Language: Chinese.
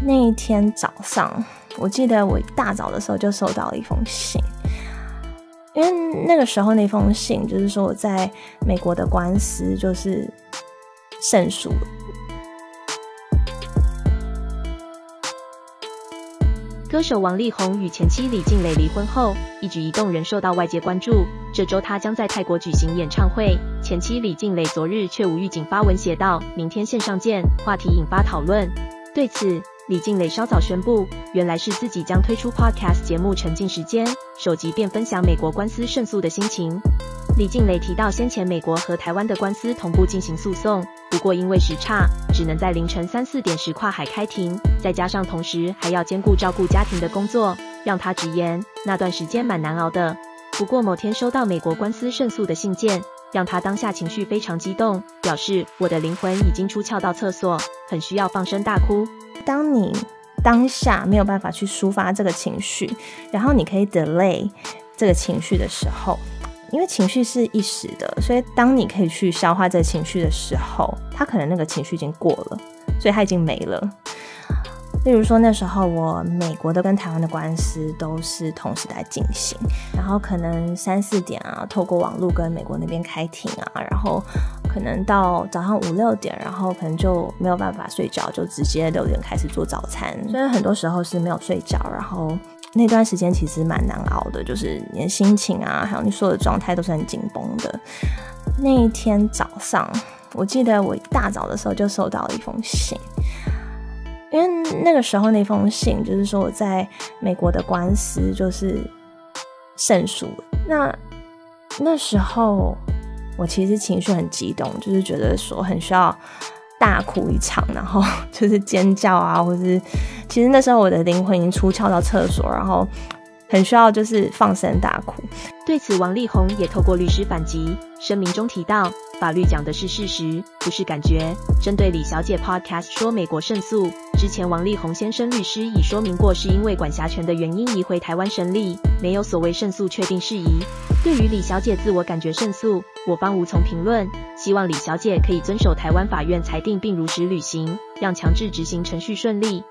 那一天早上，我记得我一大早的时候就收到了一封信，因为那个时候那封信就是说我在美国的官司就是胜诉。歌手王力宏与前妻李静蕾离婚后，一举一动仍受到外界关注。这周他将在泰国举行演唱会，前妻李静蕾昨日却无预警发文写道：“明天线上见。”话题引发讨论。对此，李静蕾稍早宣布，原来是自己将推出 podcast 节目《沉浸时间》，首集便分享美国官司胜诉的心情。李静蕾提到，先前美国和台湾的官司同步进行诉讼，不过因为时差，只能在凌晨三四点时跨海开庭，再加上同时还要兼顾照顾家庭的工作，让他直言那段时间蛮难熬的。不过某天收到美国官司胜诉的信件，让他当下情绪非常激动，表示我的灵魂已经出窍到厕所，很需要放声大哭。当你当下没有办法去抒发这个情绪，然后你可以 delay 这个情绪的时候。因为情绪是一时的，所以当你可以去消化这情绪的时候，他可能那个情绪已经过了，所以他已经没了。例如说那时候我美国的跟台湾的官司都是同时在进行，然后可能三四点啊，透过网络跟美国那边开庭啊，然后可能到早上五六点，然后可能就没有办法睡觉，就直接六点开始做早餐，所以很多时候是没有睡觉，然后。那段时间其实蛮难熬的，就是你的心情啊，还有你所有的状态都是很紧绷的。那一天早上，我记得我一大早的时候就收到了一封信，因为那个时候那封信就是说我在美国的官司就是胜诉。那那时候我其实情绪很激动，就是觉得说很需要。大哭一场，然后就是尖叫啊，或是其实那时候我的灵魂已经出窍到厕所，然后很需要就是放声大哭。对此，王力宏也透过律师反击，声明中提到，法律讲的是事实，不是感觉。针对李小姐 Podcast 说美国胜诉之前，王力宏先生律师已说明过，是因为管辖权的原因移回台湾审理，没有所谓胜诉确定事宜。对于李小姐自我感觉胜诉，我方无从评论。希望李小姐可以遵守台湾法院裁定，并如实履行，让强制执行程序顺利。